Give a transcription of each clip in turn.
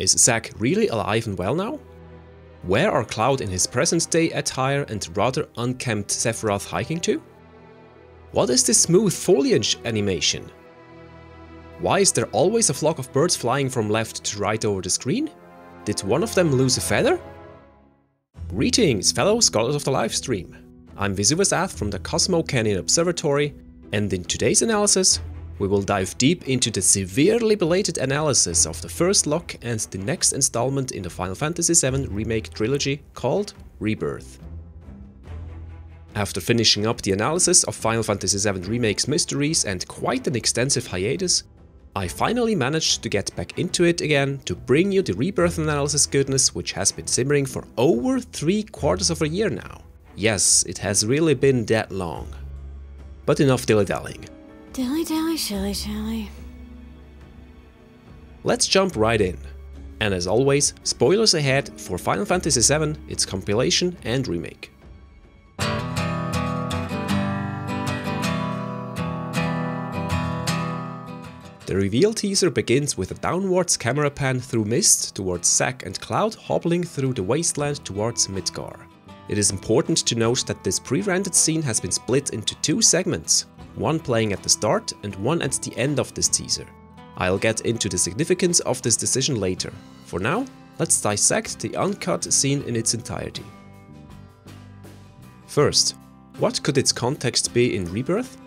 Is Zack really alive and well now? Where are Cloud in his present day attire and rather unkempt Sephiroth hiking to? What is this smooth foliage animation? Why is there always a flock of birds flying from left to right over the screen? Did one of them lose a feather? Greetings, fellow scholars of the Lifestream. I'm Vyzzuvazzadth from the Cosmo Canyon Observatory, and in today's analysis, we will dive deep into the severely belated analysis of the first lock and the next installment in the Final Fantasy VII Remake trilogy called Rebirth. After finishing up the analysis of Final Fantasy VII Remake's mysteries and quite an extensive hiatus, I finally managed to get back into it again to bring you the Rebirth analysis goodness which has been simmering for over three quarters of a year now. Yes, it has really been that long. But enough dilly-dallying. Dilly dally, shilly shally. Let's jump right in. And as always, spoilers ahead for Final Fantasy VII, its compilation and remake. The reveal teaser begins with a downwards camera pan through mist towards Zack and Cloud hobbling through the wasteland towards Midgar. It is important to note that this pre-rendered scene has been split into two segments, one playing at the start and one at the end of this teaser. I'll get into the significance of this decision later. For now, let's dissect the uncut scene in its entirety. First, what could its context be in Rebirth?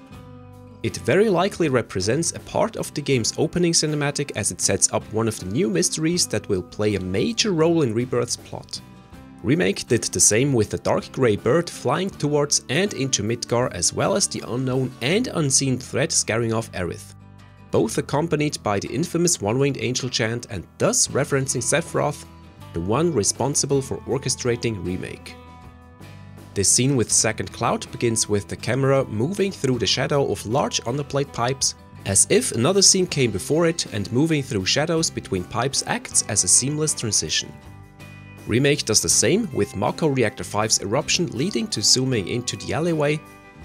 It very likely represents a part of the game's opening cinematic as it sets up one of the new mysteries that will play a major role in Rebirth's plot. Remake did the same with the dark grey bird flying towards and into Midgar as well as the unknown and unseen threat scaring off Aerith. Both accompanied by the infamous One-Winged Angel chant and thus referencing Sephiroth, the one responsible for orchestrating Remake. This scene with Second Cloud begins with the camera moving through the shadow of large underplayed pipes, as if another scene came before it and moving through shadows between pipes acts as a seamless transition. Remake does the same with Mako Reactor 5's eruption leading to zooming into the alleyway,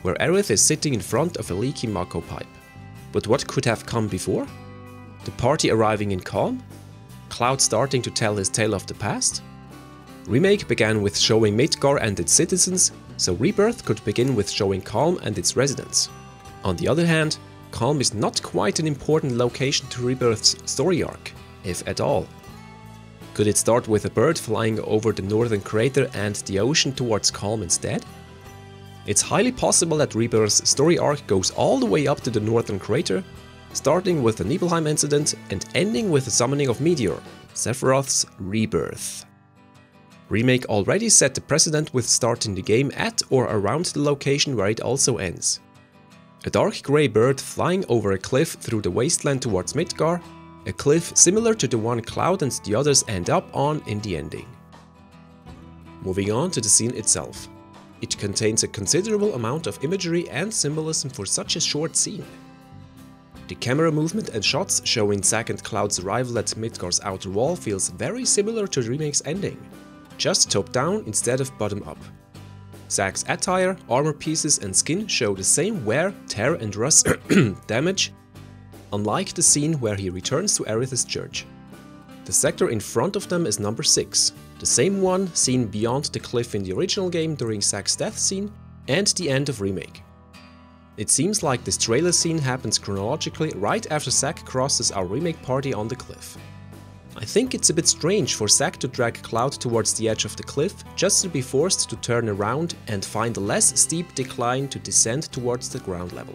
where Aerith is sitting in front of a leaky Mako pipe. But what could have come before? The party arriving in Kalm? Cloud starting to tell his tale of the past? Remake began with showing Midgar and its citizens, so Rebirth could begin with showing Kalm and its residents. On the other hand, Kalm is not quite an important location to Rebirth's story arc, if at all. Could it start with a bird flying over the northern crater and the ocean towards Kalm instead? It's highly possible that Rebirth's story arc goes all the way up to the northern crater, starting with the Nibelheim incident and ending with the summoning of Meteor, Sephiroth's rebirth. Remake already set the precedent with starting the game at or around the location where it also ends. A dark grey bird flying over a cliff through the wasteland towards Midgar, a cliff similar to the one Cloud and the others end up on in the ending. Moving on to the scene itself. It contains a considerable amount of imagery and symbolism for such a short scene. The camera movement and shots showing Zack and Cloud's arrival at Midgar's outer wall feels very similar to the remake's ending, just top down instead of bottom up. Zack's attire, armor pieces and skin show the same wear, tear and rust damage, unlike the scene where he returns to Aerith's church. The sector in front of them is number 6, the same one seen beyond the cliff in the original game during Zack's death scene and the end of Remake. It seems like this trailer scene happens chronologically right after Zack crosses our remake party on the cliff. I think it's a bit strange for Zack to drag Cloud towards the edge of the cliff just to be forced to turn around and find a less steep decline to descend towards the ground level.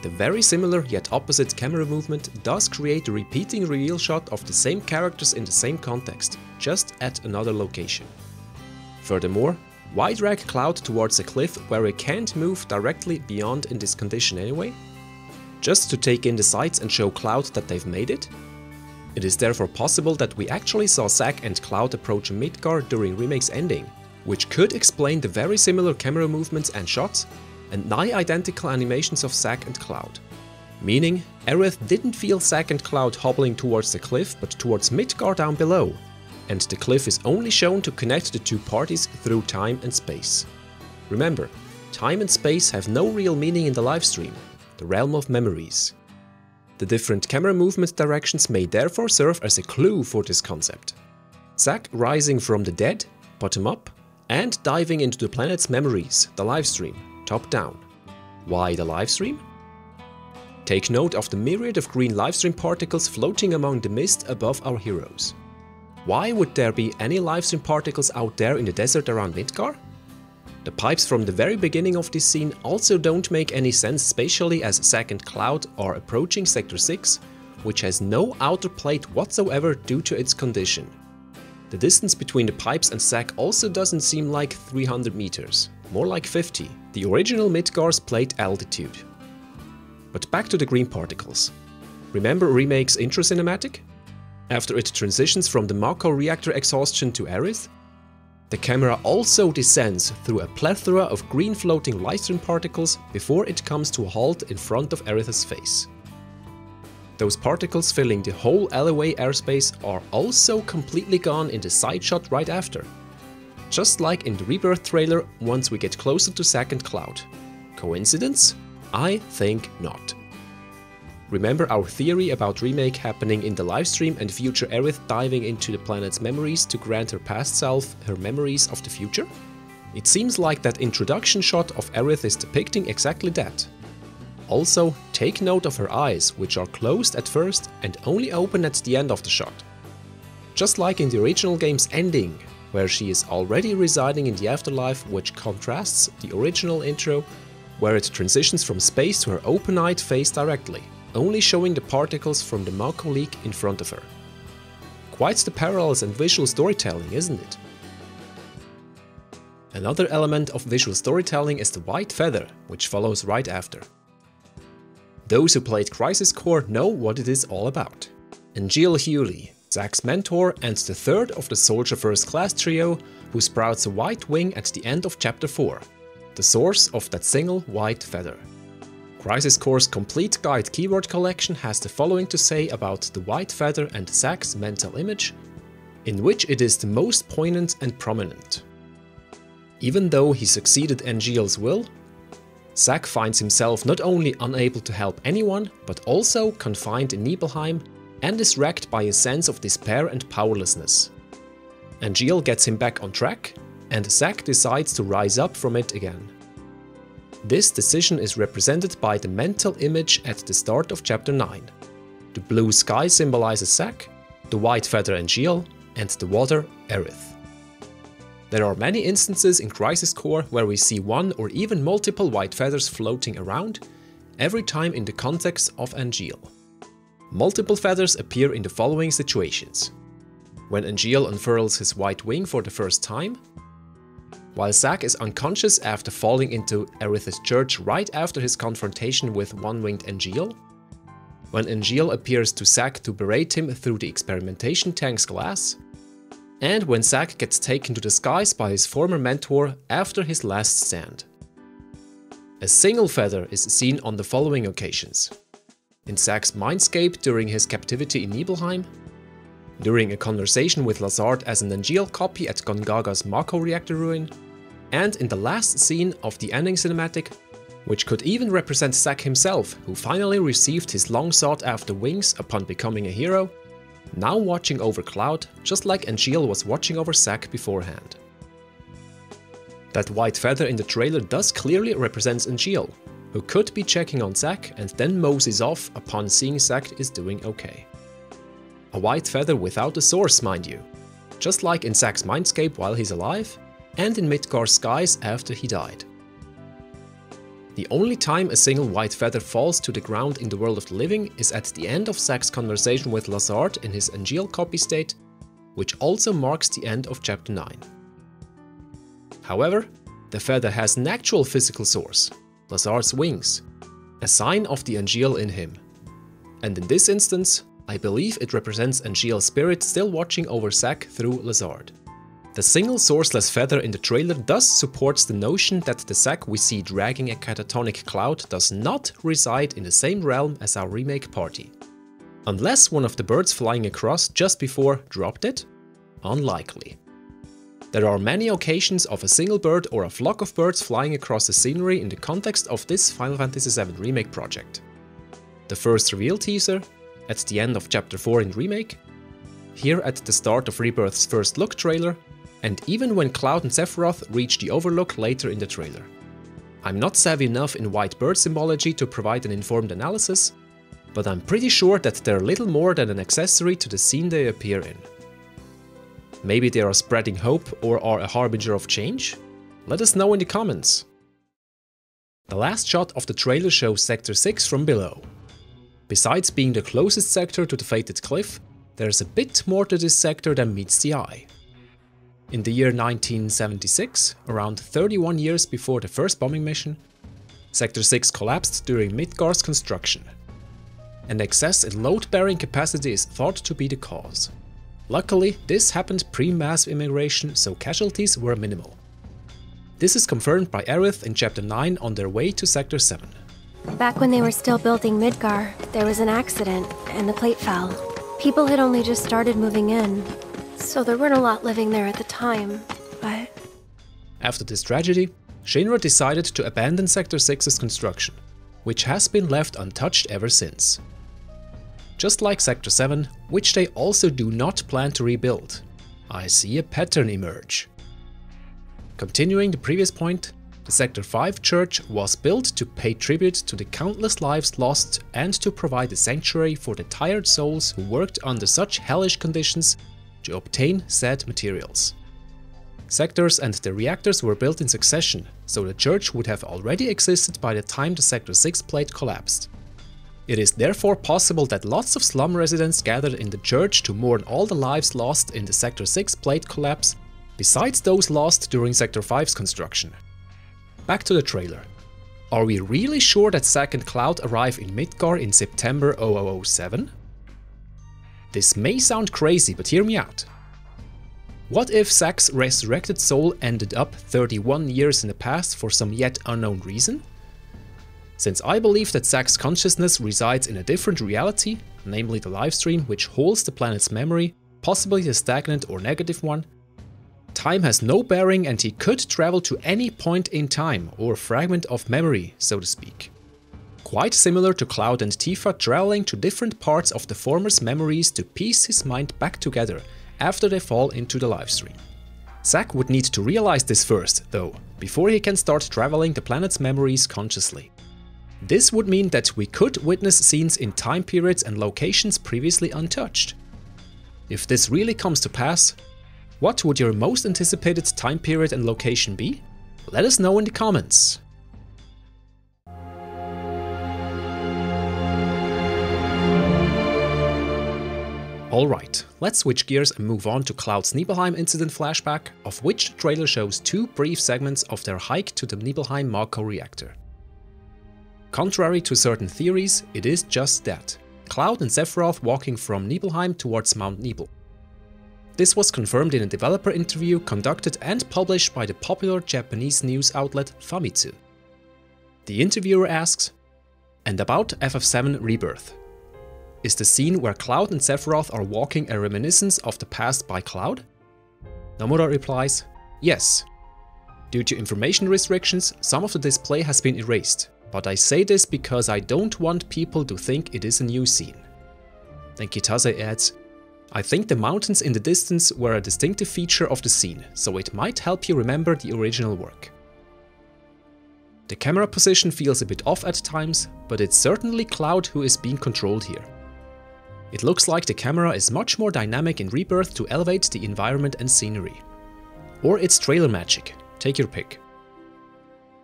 The very similar yet opposite camera movement does create a repeating reveal shot of the same characters in the same context, just at another location. Furthermore, why drag Cloud towards a cliff where he can't move directly beyond in this condition anyway? Just to take in the sights and show Cloud that they've made it? It is therefore possible that we actually saw Zack and Cloud approach Midgar during Remake's ending, which could explain the very similar camera movements and shots, and nigh identical animations of Zack and Cloud. Meaning, Aerith didn't feel Zack and Cloud hobbling towards the cliff but towards Midgar down below, and the cliff is only shown to connect the two parties through time and space. Remember, time and space have no real meaning in the Lifestream, the realm of memories. The different camera movement directions may therefore serve as a clue for this concept. Zack rising from the dead, bottom up, and diving into the planet's memories, the Lifestream, top down. Why the Lifestream? Take note of the myriad of green Lifestream particles floating among the mist above our heroes. Why would there be any Lifestream particles out there in the desert around Midgar? The pipes from the very beginning of this scene also don't make any sense spatially as Zack and Cloud are approaching Sector 6, which has no outer plate whatsoever due to its condition. The distance between the pipes and Zack also doesn't seem like 300 meters, more like 50, the original Midgar's plate altitude. But back to the green particles. Remember Remake's intro cinematic? After it transitions from the Mako reactor exhaustion to Aerith, the camera also descends through a plethora of green floating Lifestream particles before it comes to a halt in front of Aerith's face. Those particles filling the whole alleyway airspace are also completely gone in the side shot right after. Just like in the Rebirth trailer once we get closer to Second Cloud. Coincidence? I think not. Remember our theory about Remake happening in the Lifestream and future Aerith diving into the planet's memories to grant her past self her memories of the future? It seems like that introduction shot of Aerith is depicting exactly that. Also, take note of her eyes, which are closed at first and only open at the end of the shot. Just like in the original game's ending, where she is already residing in the afterlife which contrasts the original intro, where it transitions from space to her open-eyed face directly only showing the particles from the Mako leak in front of her. Quite the parallels and visual storytelling, isn't it? Another element of visual storytelling is the white feather, which follows right after. Those who played Crisis Core know what it is all about. Angeal Hewley, Zack's mentor and the third of the Soldier First Class trio who sprouts a white wing at the end of Chapter 4, the source of that single white feather. Crisis Core's complete guide keyword collection has the following to say about the white feather and Zack's mental image, in which it is the most poignant and prominent. Even though he succeeded Angeal's will, Zack finds himself not only unable to help anyone, but also confined in Nibelheim and is racked by a sense of despair and powerlessness. Angeal gets him back on track, and Zack decides to rise up from it again. This decision is represented by the mental image at the start of chapter 9. The blue sky symbolizes Zack, the white feather Angeal, and the water Aerith. There are many instances in Crisis Core where we see one or even multiple white feathers floating around, every time in the context of Angeal. Multiple feathers appear in the following situations. When Angeal unfurls his white wing for the first time, while Zack is unconscious after falling into Aerith's church right after his confrontation with one-winged Angeal, when Angeal appears to Zack to berate him through the experimentation tank's glass, and when Zack gets taken to the skies by his former mentor after his last stand. A single feather is seen on the following occasions. In Zack's mindscape during his captivity in Nibelheim, during a conversation with Lazard as an Angeal copy at Gongaga's Mako reactor ruin, and in the last scene of the ending cinematic, which could even represent Zack himself, who finally received his long sought after wings upon becoming a hero, now watching over Cloud, just like Angeal was watching over Zack beforehand. That white feather in the trailer does clearly represents Angeal, who could be checking on Zack and then moses off upon seeing Zack is doing okay. A white feather without a source, mind you. Just like in Zack's mindscape while he's alive, and in Midgar's skies after he died. The only time a single white feather falls to the ground in the world of the living is at the end of Zack's conversation with Lazard in his Angeal copy state, which also marks the end of chapter 9. However, the feather has an actual physical source, Lazard's wings, a sign of the Angeal in him. And in this instance, I believe it represents Angeal's spirit still watching over Zack through Lazard. The single sourceless feather in the trailer thus supports the notion that the Zack we see dragging a catatonic cloud does not reside in the same realm as our remake party. Unless one of the birds flying across just before dropped it? Unlikely. There are many occasions of a single bird or a flock of birds flying across the scenery in the context of this Final Fantasy VII Remake project. the first reveal teaser, at the end of Chapter 4 in Remake, here at the start of Rebirth's first look trailer, and even when Cloud and Sephiroth reach the Overlook later in the trailer. I'm not savvy enough in white bird symbology to provide an informed analysis, but I'm pretty sure that they're little more than an accessory to the scene they appear in. Maybe they are spreading hope or are a harbinger of change? Let us know in the comments. The last shot of the trailer shows Sector 6 from below. Besides being the closest sector to the fated cliff, there's a bit more to this sector than meets the eye. In the year 1976, around 31 years before the first bombing mission, Sector 6 collapsed during Midgar's construction. An excess in load-bearing capacity is thought to be the cause. Luckily, this happened pre-mass immigration, so casualties were minimal. This is confirmed by Aerith in Chapter 9 on their way to Sector 7. Back when they were still building Midgar, there was an accident, and the plate fell. People had only just started moving in, so there weren't a lot living there at the time, but... After this tragedy, Shinra decided to abandon Sector 6's construction, which has been left untouched ever since. Just like Sector 7, which they also do not plan to rebuild. I see a pattern emerge. Continuing the previous point, the Sector 5 church was built to pay tribute to the countless lives lost and to provide a sanctuary for the tired souls who worked under such hellish conditions to obtain said materials. Sectors and the reactors were built in succession, so the church would have already existed by the time the Sector 6 plate collapsed. It is therefore possible that lots of slum residents gathered in the church to mourn all the lives lost in the Sector 6 plate collapse, besides those lost during Sector 5's construction. Back to the trailer. Are we really sure that Zack and Cloud arrive in Midgar in September 0007? This may sound crazy, but hear me out. What if Zack's resurrected soul ended up 31 years in the past for some yet unknown reason? Since I believe that Zack's consciousness resides in a different reality, namely the Lifestream which holds the planet's memory, possibly a stagnant or negative one, time has no bearing and he could travel to any point in time or fragment of memory, so to speak quite similar to Cloud and Tifa traveling to different parts of the former's memories to piece his mind back together after they fall into the Lifestream. Zack would need to realize this first, though, before he can start traveling the planet's memories consciously. This would mean that we could witness scenes in time periods and locations previously untouched. If this really comes to pass, what would your most anticipated time period and location be? Let us know in the comments. Alright, let's switch gears and move on to Cloud's Nibelheim incident flashback, of which the trailer shows two brief segments of their hike to the Nibelheim Mako reactor. Contrary to certain theories, it is just that. Cloud and Sephiroth walking from Nibelheim towards Mount Nibel. This was confirmed in a developer interview conducted and published by the popular Japanese news outlet Famitsu. The interviewer asks, And about FF7 Rebirth, is the scene where Cloud and Sephiroth are walking a reminiscence of the past by Cloud? Nomura replies, yes. Due to information restrictions, some of the display has been erased, but I say this because I don't want people to think it is a new scene. Then Kitase adds, I think the mountains in the distance were a distinctive feature of the scene, so it might help you remember the original work. The camera position feels a bit off at times, but it's certainly Cloud who is being controlled here. It looks like the camera is much more dynamic in Rebirth to elevate the environment and scenery. Or it's trailer magic, take your pick.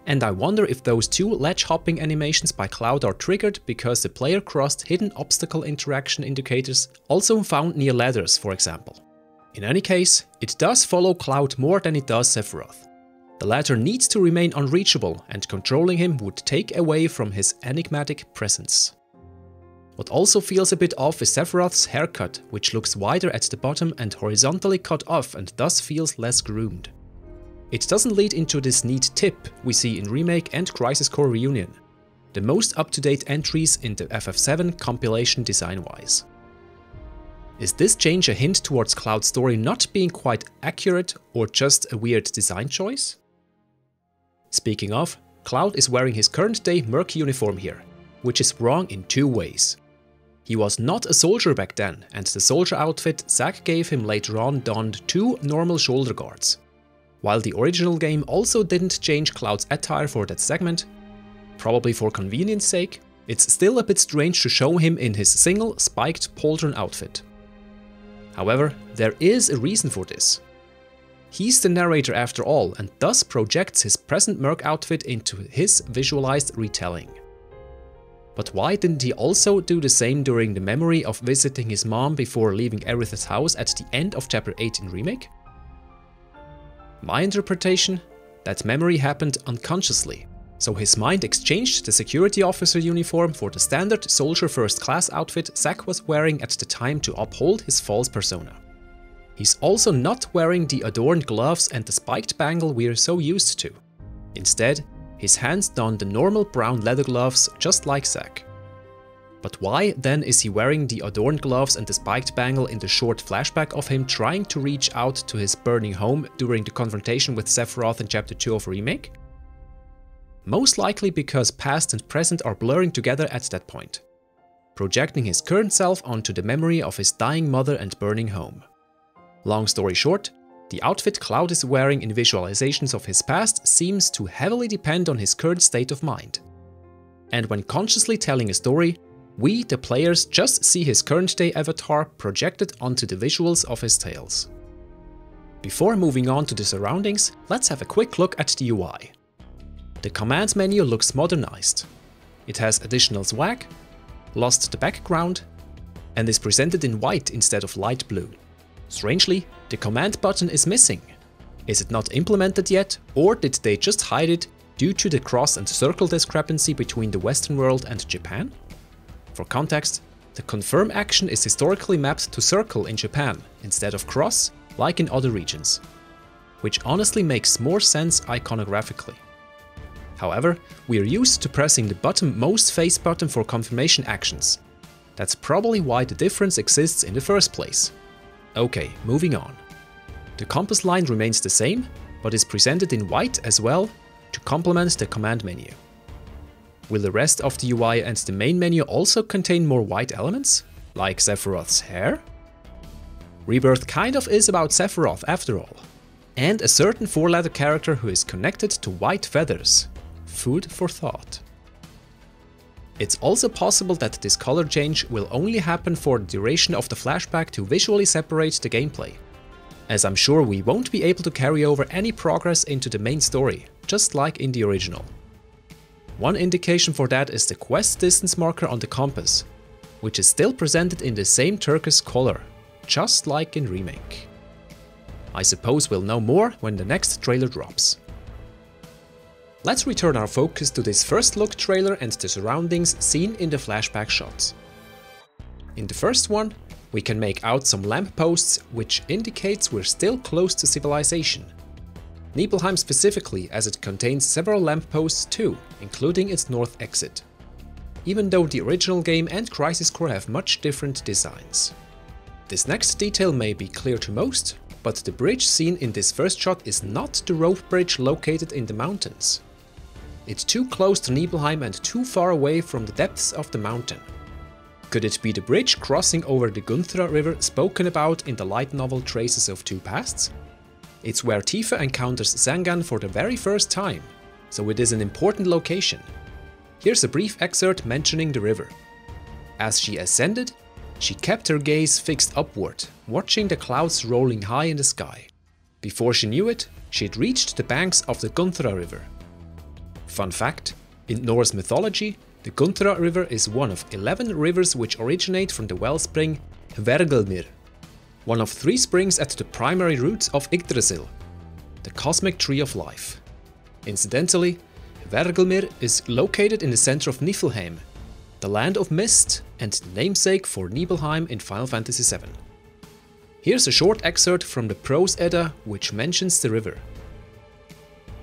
And I wonder if those two ledge hopping animations by Cloud are triggered because the player crossed hidden obstacle interaction indicators also found near ladders, for example. In any case, it does follow Cloud more than it does Sephiroth. The latter needs to remain unreachable and controlling him would take away from his enigmatic presence. What also feels a bit off is Sephiroth's haircut, which looks wider at the bottom and horizontally cut off and thus feels less groomed. It doesn't lead into this neat tip we see in Remake and Crisis Core Reunion, the most up-to-date entries in the FF7 compilation design-wise. Is this change a hint towards Cloud's story not being quite accurate or just a weird design choice? Speaking of, Cloud is wearing his current day Merc uniform here, which is wrong in two ways. He was not a soldier back then, and the soldier outfit Zack gave him later on donned two normal shoulder guards. While the original game also didn't change Cloud's attire for that segment, probably for convenience sake, it's still a bit strange to show him in his single spiked pauldron outfit. However, there is a reason for this. He's the narrator after all and thus projects his present Merc outfit into his visualized retelling. But why didn't he also do the same during the memory of visiting his mom before leaving Aerith's house at the end of chapter 8 in Remake? My interpretation? That memory happened unconsciously, so his mind exchanged the security officer uniform for the standard soldier first class outfit Zack was wearing at the time to uphold his false persona. He's also not wearing the adorned gloves and the spiked bangle we're so used to. Instead, his hands don the normal brown leather gloves just like Zack. But why then is he wearing the adorned gloves and the spiked bangle in the short flashback of him trying to reach out to his burning home during the confrontation with Sephiroth in chapter 2 of Remake? Most likely because past and present are blurring together at that point, projecting his current self onto the memory of his dying mother and burning home. Long story short, the outfit Cloud is wearing in visualizations of his past seems to heavily depend on his current state of mind. And when consciously telling a story, we, the players, just see his current day avatar projected onto the visuals of his tales. Before moving on to the surroundings, let's have a quick look at the UI. The command menu looks modernized. It has additional swag, lost the background, and is presented in white instead of light blue. Strangely, the command button is missing. Is it not implemented yet, or did they just hide it due to the cross and circle discrepancy between the Western world and Japan? For context, the confirm action is historically mapped to circle in Japan instead of cross, like in other regions, which honestly makes more sense iconographically. However, we are used to pressing the bottom-most face button for confirmation actions. That's probably why the difference exists in the first place. Okay, moving on. The compass line remains the same, but is presented in white as well to complement the command menu. Will the rest of the UI and the main menu also contain more white elements, like Sephiroth's hair? Rebirth kind of is about Sephiroth after all, and a certain four-letter character who is connected to white feathers. Food for thought. It's also possible that this color change will only happen for the duration of the flashback to visually separate the gameplay, as I'm sure we won't be able to carry over any progress into the main story, just like in the original. One indication for that is the quest distance marker on the compass, which is still presented in the same turquoise color, just like in Remake. I suppose we'll know more when the next trailer drops. Let's return our focus to this first look trailer and the surroundings seen in the flashback shots. In the first one, we can make out some lampposts, which indicates we're still close to civilization. Nibelheim specifically, as it contains several lampposts too, including its north exit. Even though the original game and Crisis Core have much different designs. This next detail may be clear to most, but the bridge seen in this first shot is not the rope bridge located in the mountains. It's too close to Nibelheim and too far away from the depths of the mountain. Could it be the bridge crossing over the Gunnthra River spoken about in the light novel Traces of Two Pasts? It's where Tifa encounters Zangan for the very first time, so it is an important location. Here's a brief excerpt mentioning the river. As she ascended, she kept her gaze fixed upward, watching the clouds rolling high in the sky. Before she knew it, she had reached the banks of the Gunnthra River. Fun fact, in Norse mythology, the Gunnthra River is one of 11 rivers which originate from the wellspring Hvergelmir, one of three springs at the primary roots of Yggdrasil, the cosmic tree of life. Incidentally, Hvergelmir is located in the center of Niflheim, the land of mist and namesake for Nibelheim in Final Fantasy VII. Here's a short excerpt from the Prose Edda which mentions the river.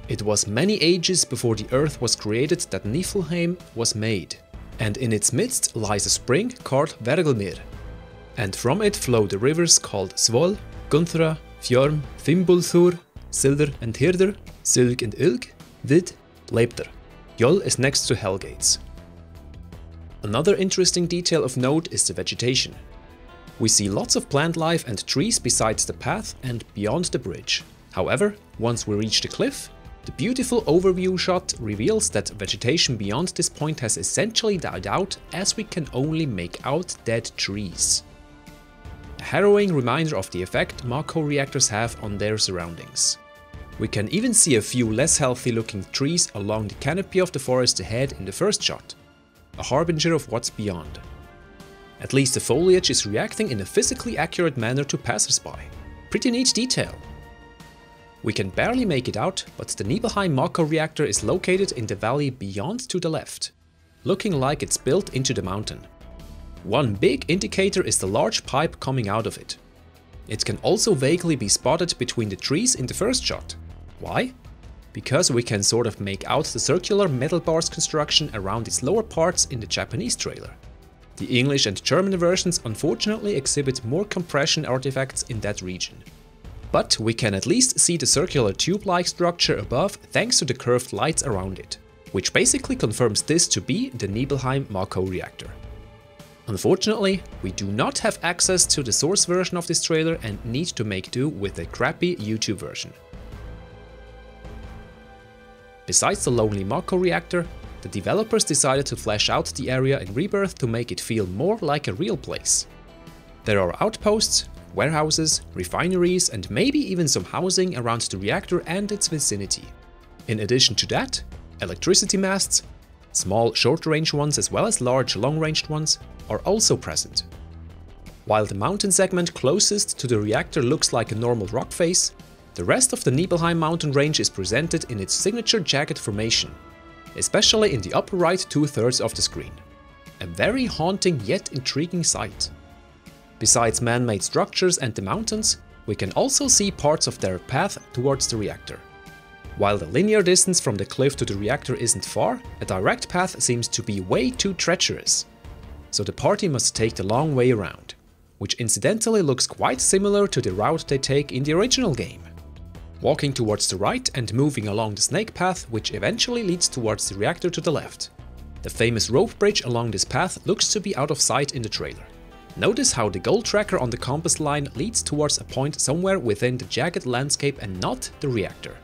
It was many ages before the earth was created that Niflheim was made, and in its midst lies a spring called Hvergelmir, and from it flow the rivers called Svol, Gunnthra, Fjorm, Fimbulthur, Silder and Hirder, Sylg and Ilg, Vid, Leipter. Yol is next to Hellgates. Another interesting detail of note is the vegetation. We see lots of plant life and trees besides the path and beyond the bridge. However, once we reach the cliff, the beautiful overview shot reveals that vegetation beyond this point has essentially died out as we can only make out dead trees. A harrowing reminder of the effect Mako reactors have on their surroundings. We can even see a few less healthy looking trees along the canopy of the forest ahead in the first shot, a harbinger of what's beyond. At least the foliage is reacting in a physically accurate manner to passersby. Pretty neat detail. We can barely make it out, but the Nibelheim Mako reactor is located in the valley beyond to the left, looking like it's built into the mountain. One big indicator is the large pipe coming out of it. It can also vaguely be spotted between the trees in the first shot. Why? Because we can sort of make out the circular metal bars construction around its lower parts in the Japanese trailer. The English and German versions unfortunately exhibit more compression artifacts in that region. But we can at least see the circular tube-like structure above thanks to the curved lights around it, which basically confirms this to be the Nibelheim Mako reactor. Unfortunately, we do not have access to the source version of this trailer and need to make do with the crappy YouTube version. Besides the lonely Mako reactor, the developers decided to flesh out the area in Rebirth to make it feel more like a real place. There are outposts, warehouses, refineries and maybe even some housing around the reactor and its vicinity. In addition to that, electricity masts, small short-range ones as well as large long-ranged ones, are also present. While the mountain segment closest to the reactor looks like a normal rock face, the rest of the Nibelheim mountain range is presented in its signature jagged formation, especially in the upper right two-thirds of the screen. A very haunting yet intriguing sight. Besides man-made structures and the mountains, we can also see parts of their path towards the reactor. While the linear distance from the cliff to the reactor isn't far, a direct path seems to be way too treacherous. So the party must take the long way around, which incidentally looks quite similar to the route they take in the original game. Walking towards the right and moving along the snake path which eventually leads towards the reactor to the left. The famous rope bridge along this path looks to be out of sight in the trailer. Notice how the goal tracker on the compass line leads towards a point somewhere within the jagged landscape and not the reactor.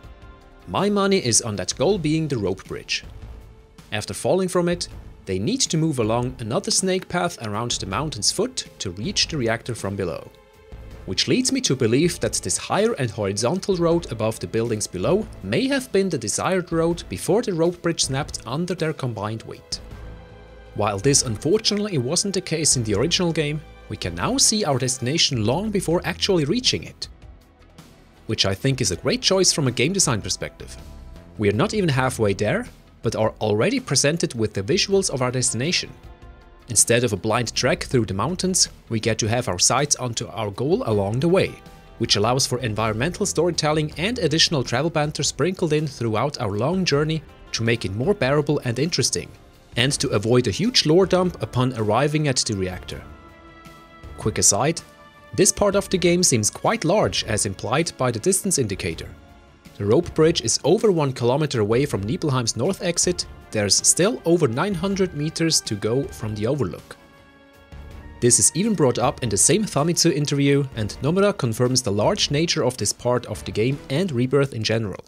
My money is on that goal being the rope bridge. After falling from it, they need to move along another snake path around the mountain's foot to reach the reactor from below. Which leads me to believe that this higher and horizontal road above the buildings below may have been the desired road before the rope bridge snapped under their combined weight. While this unfortunately wasn't the case in the original game, we can now see our destination long before actually reaching it. Which I think is a great choice from a game design perspective. We are not even halfway there, but are already presented with the visuals of our destination. Instead of a blind trek through the mountains, we get to have our sights onto our goal along the way, which allows for environmental storytelling and additional travel banter sprinkled in throughout our long journey to make it more bearable and interesting and to avoid a huge lore dump upon arriving at the reactor. Quick aside, this part of the game seems quite large as implied by the distance indicator. The rope bridge is over 1 km away from Nibelheim's north exit, there's still over 900 meters to go from the overlook. This is even brought up in the same Famitsu interview and Nomura confirms the large nature of this part of the game and Rebirth in general.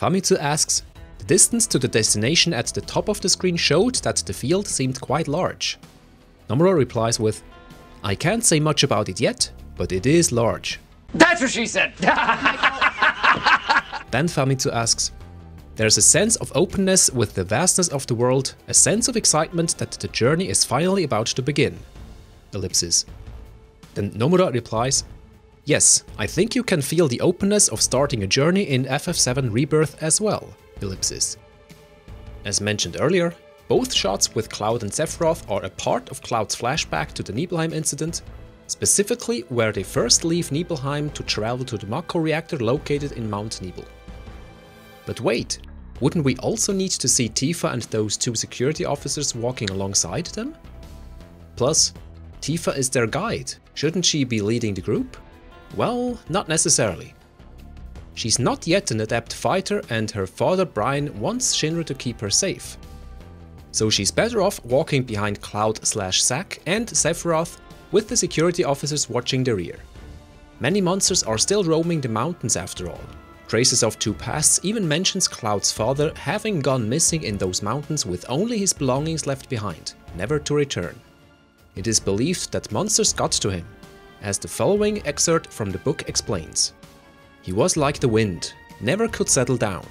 Famitsu asks the distance to the destination at the top of the screen showed that the field seemed quite large. Nomura replies with, I can't say much about it yet, but it is large. That's what she said! then Famitsu asks, There's a sense of openness with the vastness of the world, a sense of excitement that the journey is finally about to begin. Ellipsis. Then Nomura replies, Yes, I think you can feel the openness of starting a journey in FF7 Rebirth as well ellipsis. As mentioned earlier, both shots with Cloud and Sephiroth are a part of Cloud's flashback to the Nibelheim incident, specifically where they first leave Nibelheim to travel to the Mako reactor located in Mount Nibel. But wait, wouldn't we also need to see Tifa and those two security officers walking alongside them? Plus, Tifa is their guide, shouldn't she be leading the group? Well, not necessarily. She's not yet an adept fighter and her father Brian wants Shinra to keep her safe. So she's better off walking behind Cloud slash Zack and Sephiroth with the security officers watching the rear. Many monsters are still roaming the mountains after all. Traces of Two Pasts even mentions Cloud's father having gone missing in those mountains with only his belongings left behind, never to return. It is believed that monsters got to him, as the following excerpt from the book explains. He was like the wind, never could settle down.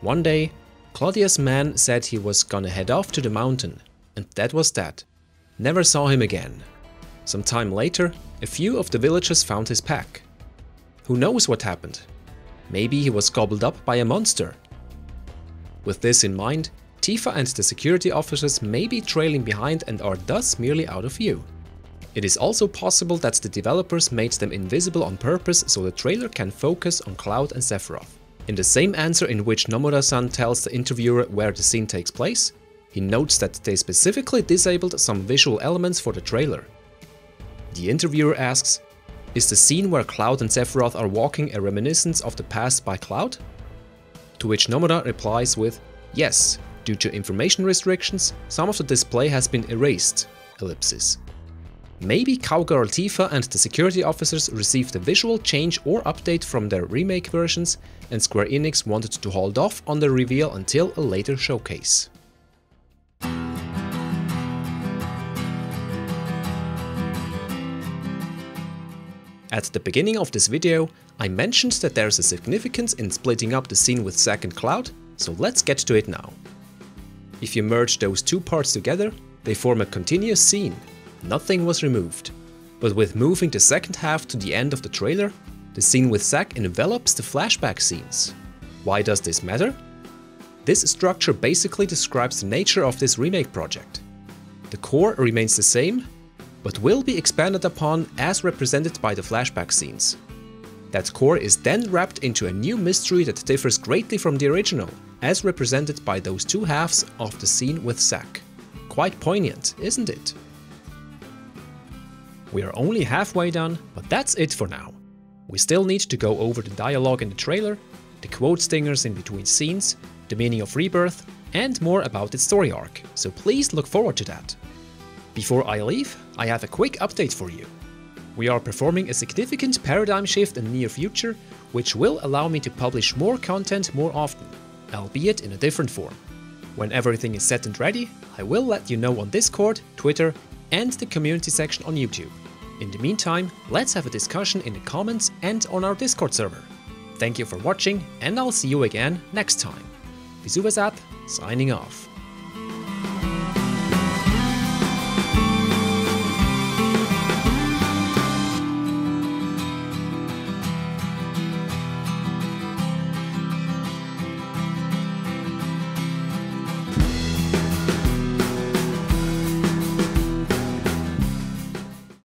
One day, Claudia's man said he was gonna head off to the mountain, and that was that. Never saw him again. Some time later, a few of the villagers found his pack. Who knows what happened? Maybe he was gobbled up by a monster. With this in mind, Tifa and the security officers may be trailing behind and are thus merely out of view. It is also possible that the developers made them invisible on purpose so the trailer can focus on Cloud and Sephiroth. In the same answer in which Nomura-san tells the interviewer where the scene takes place, he notes that they specifically disabled some visual elements for the trailer. The interviewer asks, is the scene where Cloud and Sephiroth are walking a reminiscence of the past by Cloud? To which Nomura replies with, yes, due to information restrictions, some of the display has been erased, ellipsis. Maybe Cowgirl Tifa and the security officers received a visual change or update from their remake versions, and Square Enix wanted to hold off on the reveal until a later showcase. At the beginning of this video, I mentioned that there's a significance in splitting up the scene with Zack and Cloud, so let's get to it now. If you merge those two parts together, they form a continuous scene, nothing was removed. But with moving the second half to the end of the trailer, the scene with Zack envelops the flashback scenes. Why does this matter? This structure basically describes the nature of this remake project. The core remains the same, but will be expanded upon as represented by the flashback scenes. That core is then wrapped into a new mystery that differs greatly from the original, as represented by those two halves of the scene with Zack. Quite poignant, isn't it? We are only halfway done, but that's it for now. We still need to go over the dialogue in the trailer, the quote stingers in between scenes, the meaning of Rebirth, and more about its story arc, so please look forward to that. Before I leave, I have a quick update for you. We are performing a significant paradigm shift in the near future, which will allow me to publish more content more often, albeit in a different form. When everything is set and ready, I will let you know on Discord, Twitter, and the community section on YouTube. In the meantime, let's have a discussion in the comments and on our Discord server. Thank you for watching and I'll see you again next time. Vyzzuvazzadth, signing off.